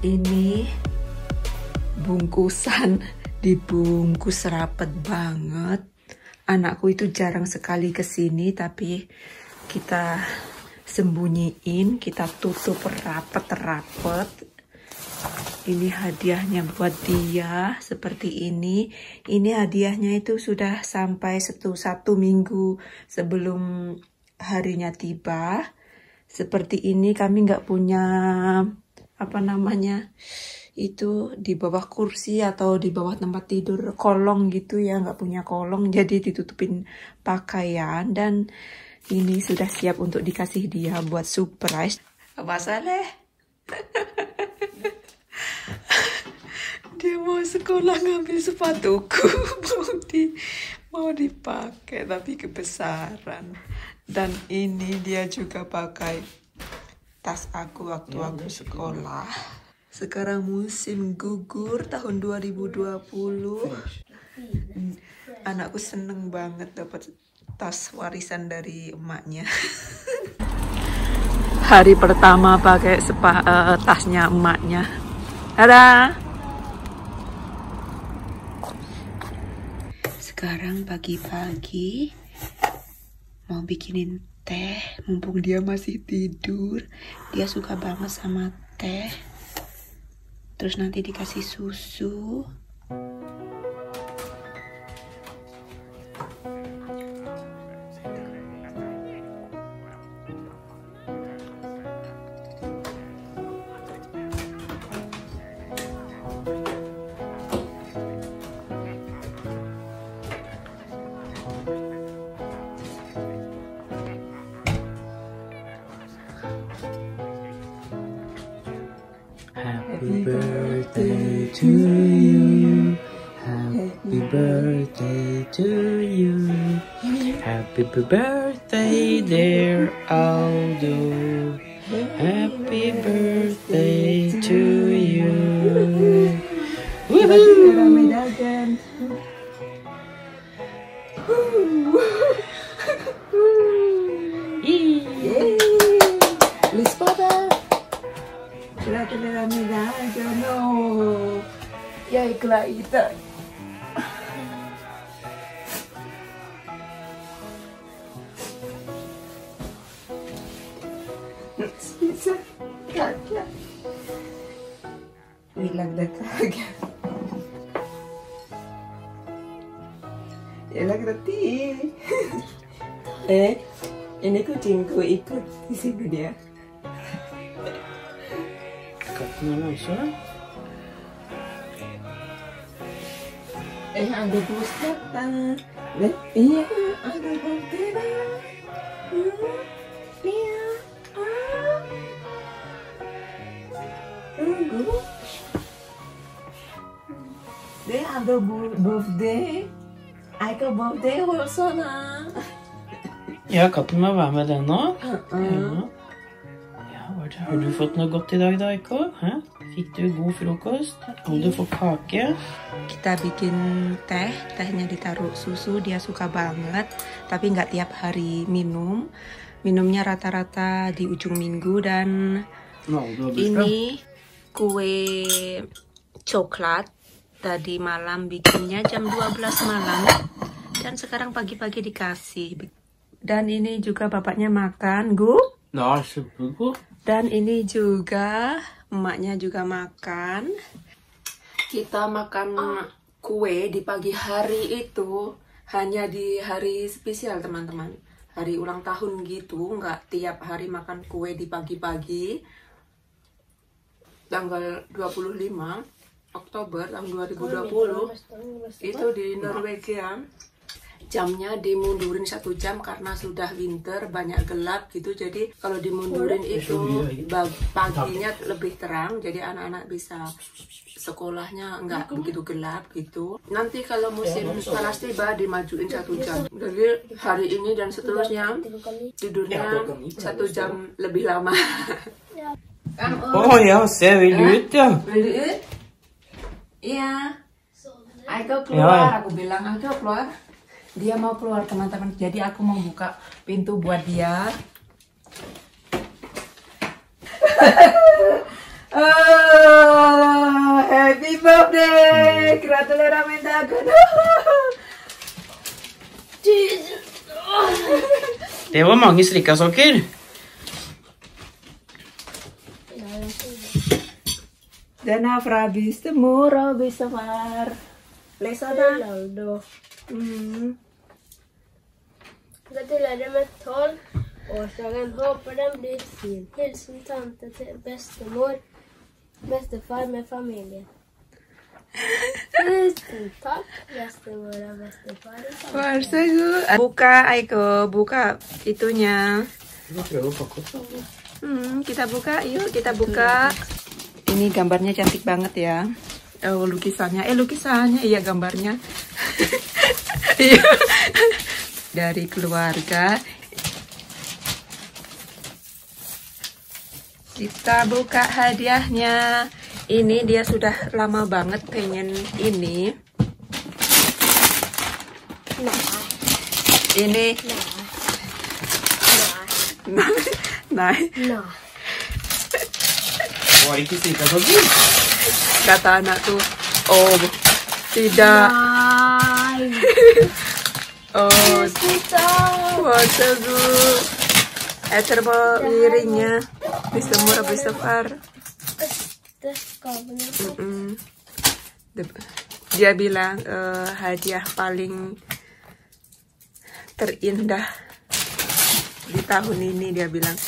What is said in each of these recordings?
dan dibungkus rapet banget. Anakku itu jarang sekali ke sini tapi kita sembunyiin, kita tutup rapet-rapet. Ini hadiahnya buat dia seperti ini. Ini hadiahnya itu sudah sampai satu, satu minggu sebelum harinya tiba. Seperti ini kami nggak punya apa namanya itu di bawah kursi atau di bawah tempat tidur kolong gitu ya nggak punya kolong jadi ditutupin pakaian. Dan ini sudah siap untuk dikasih dia buat surprise. Apa saleh dia mau sekolah ngambil sepatuku mau di mau dipakai tapi kebesaran. Dan ini dia juga pakai tas aku waktu aku sekolah sekarang musim gugur tahun 2020. Anakku seneng banget dapat tas warisan dari emaknya. Hari pertama pakai sepa, uh, tasnya emaknya. Ada. Sekarang pagi-pagi mau bikinin teh mumpung dia masih tidur. Dia suka banget sama teh terus nanti dikasih susu Happy birthday to you. Happy birthday to you. Happy birthday, dear Aldo. Happy birthday Kaget. Bilang dah kaget. Ya lagi tadi. eh, ini kucingku ikut di sini dia. 前半でどうしちゃったな。で、いや、あの、本当だよ。うん、いや、あうん、ぐで、あの、birthday。Jeg kan birthday også, da. Jakob må være med den nå. Uh -uh. Ja. Det? Har du fått noe godt i dag, da, Iko? Hæ? Fikk du god frokost? Kan du få kake? Kita bikin teh, tehnya ditaruh susu, dia suka banget. Tapi nggak tiap hari minum. Minumnya rata-rata di ujung minggu dan Ini kue coklat tadi malam bikinnya jam 12 malam dan sekarang pagi-pagi dikasih. Dan ini juga bapaknya makan, Gu. Ja, supergod. Dan ini juga emaknya juga makan. Kita makan kue di pagi hari itu hanya di hari spesial teman-teman. Hari ulang tahun gitu, nggak tiap hari makan kue di pagi-pagi. Tanggal 25 Oktober tahun 2020 itu di Norwegia jamnya dimundurin satu jam karena sudah winter banyak gelap gitu. Jadi kalau dimundurin itu ba- paginya lebih terang jadi anak-anak bisa sekolahnya nggak begitu gelap gitu. Nanti kalau musim panas tiba dimajuin satu jam. Jadi hari ini dan seterusnya tidurnya satu jam lebih lama. Vel ut, ja. Vil du ut? Iya. Ya, keluar, ya. aku bilang Aiko keluar. Dia mau keluar teman-teman, jadi aku mau buka pintu buat dia. Oh, happy birthday! Gratulerar med dagen! Det var mange strikka sokker. Den er fra bestemor og bestefar. Les da. Ronaldo. Mm. Gratulerer med tolv årsdagen. Håper den blir fin. Hilsen tante til bestemor. Bestefar med familie. Tusen takk, bestemor og bestefar. Vær så god. Buka, Aiko. Buka itunya. Hmm, kita buka, yuk kita buka. Ini gambarnya cantik banget ya. Oh, lukisannya. Eh, lukisannya. Iya, gambarnya. Iya. Dari keluarga. Kita buka hadiahnya. Ini dia sudah lama banget pengen ini. Nei, Ini. Nah, strikka sokker? kata anak tuh. Oh, tidak. Nei! Oh! Waduh, eter bawa wiringnya. Bisa murah bisa far. Dia bilang eh, hadiah paling terindah di tahun ini dia bilang.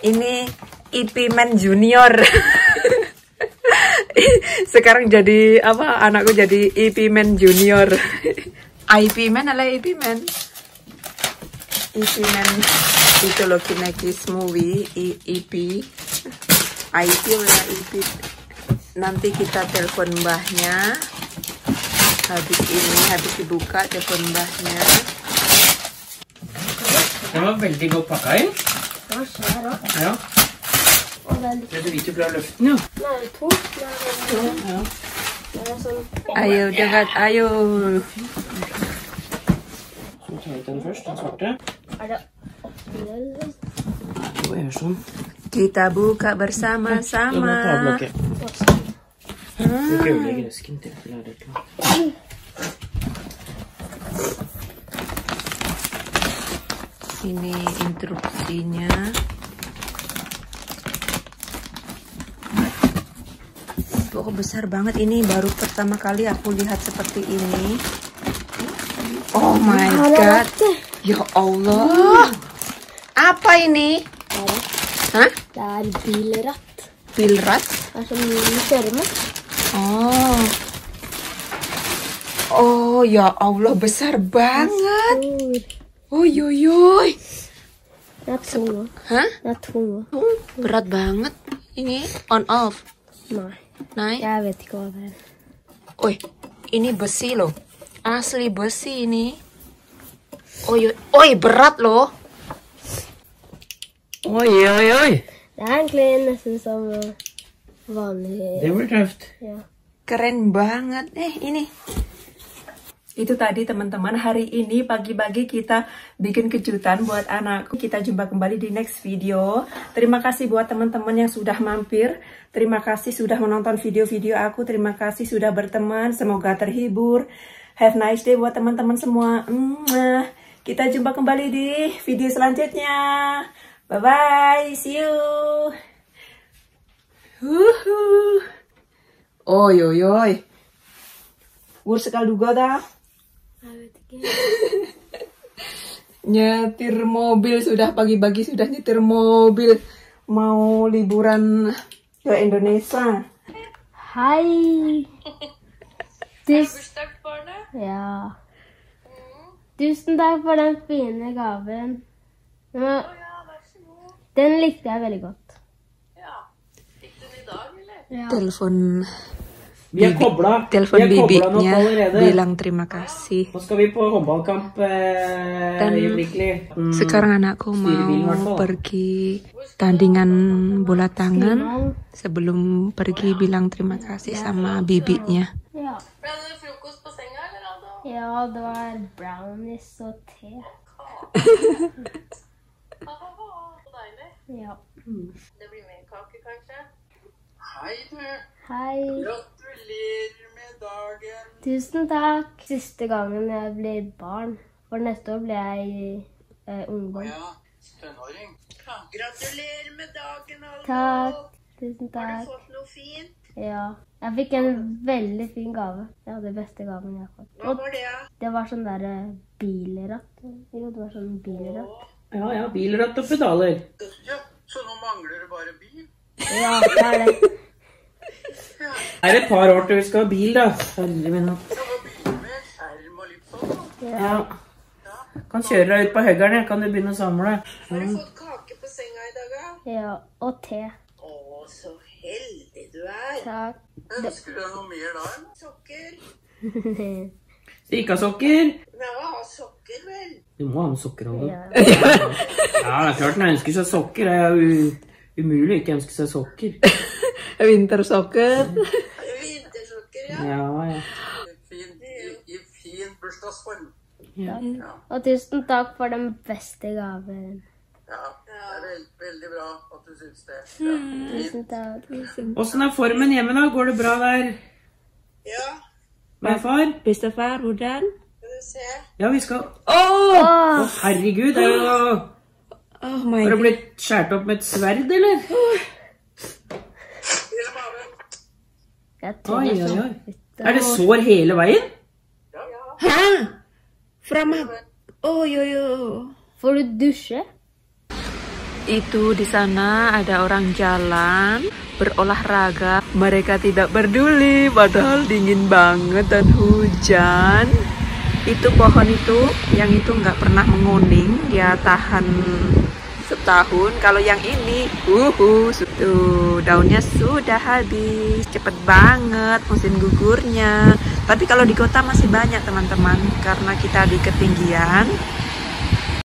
Ini IP Man Junior. Sekarang jadi apa? Anakku jadi IP Man Junior. IP Man ala IP Man? IP Man itu loh Kinekis movie I- IP IP lah IP nanti kita telepon mbahnya habis ini habis dibuka telepon mbahnya var veldig godt pakka inn. Hva skjer da? Ja. Og det er Det hvite ja. Nei, ja. Ayo dekat ayo. Kita buka er bersama-sama. Ini instruksinya Oh besar banget ini baru pertama kali aku lihat seperti ini Oh my god Ya Allah Apa ini? Det? Hah? Det er bilratt. Bilrat? Det er som du kjører med. Oh Oh ya Allah besar banget Stor. Oi oi oi Den er tung òg. Hah? Er tung òg. Oh, berat banget ini on off Nei, Nei jeg vet det er. Oi, ini besi loh. Asli besi ini. Oi, oi, oi berat loh. Oi, oi, oi! Det er egentlig nesten som vanlig Det blir ja. Keren banget. Eh, ini. Itu tadi teman-teman, hari ini pagi-pagi kita bikin kejutan buat anakku. Kita jumpa kembali di next video. Terima kasih buat teman-teman yang sudah mampir. Terima kasih sudah menonton video-video aku. Terima kasih sudah berteman. Semoga terhibur. Have nice day buat teman-teman semua. Kita jumpa kembali di video selanjutnya. Bye-bye. See you. Huhu. Oi, oi, oi. Hvor skal Nah, nyetir mobil sudah pagi-pagi sudah nyetir mobil mau liburan ke Indonesia. Hai. Tusen takk Tusen takk for den fine gaven. Den, likte jeg veldig godt. Ja. Telefonen Vi er kobla bilang terima kasih. Nå skal vi på håndballkamp eh, Den- øyeblikkelig. Mm. Sekarang anakku mau pergi tandingan bola tangan. Sebelum pergi bilang terima kasih sama bibinya. Ja. Ja, det var brownies og te. Ja. Det blir mer kake, kanskje? Hei, du. Hei. Gratulerer med dagen. Tusen takk. Siste gangen jeg ble barn. For neste år ble jeg eh, ungdom. Ja, tenåring. Ja. Gratulerer med dagen, Alvor. Takk. Tusen takk. Har du fått noe fint? Ja. Jeg fikk en veldig fin gave. Det var den beste gaven jeg har fått. Hva var det, da? det var sånn derre bilratt. Jo, det var sånn bilratt. Ja, ja, bilratt og pedaler. Ja, så nå mangler det bare bil? Ja, det er det. Er det et par år til vi skal ha bil, da? Herre min hatt. Ja. Kan kjøre deg ut på høggerne. Kan du begynne å samle? Har du fått kake på senga i dag, da? ja. Og te. Å, så heldig du er. Takk. Ønsker du deg noe mer da? Sokker? Strikkasokker. Nei, ha sokker, vel? Du må ha med sokker òg. Ja. Ja, det er klart han ønsker seg sokker. Det er jo umulig å ikke ønske seg sokker. Vintersokker. Vintersokker, ja. Ja, ja. Fin, i, I fin bursdagsform. ja. Og tusen takk for den beste gaven. Ja, det er veld, veldig bra at du syns det. Ja. Tusen takk. Åssen er formen hjemme, da? Går det bra der ja, med far? Bestefar, hvordan? skal du se. Ja, vi skal Åh! oh! herregud, det er jo Oh my Har du blitt skåret opp med et sverd, eller? Oi, tror oi, oi. Er det sår hele veien? Hæ? Fra mag... Oh, yo, yo. Får du dusje? Itu di sana ada orang jalan berolahraga. Mereka tidak peduli padahal dingin banget dan hujan. Itu pohon itu yang itu nggak pernah menguning, dia tahan setahun. Kalau yang ini, uhu, tuh daunnya sudah habis, cepet banget musim gugurnya. Tapi kalau di kota masih banyak teman-teman, karena kita di ketinggian,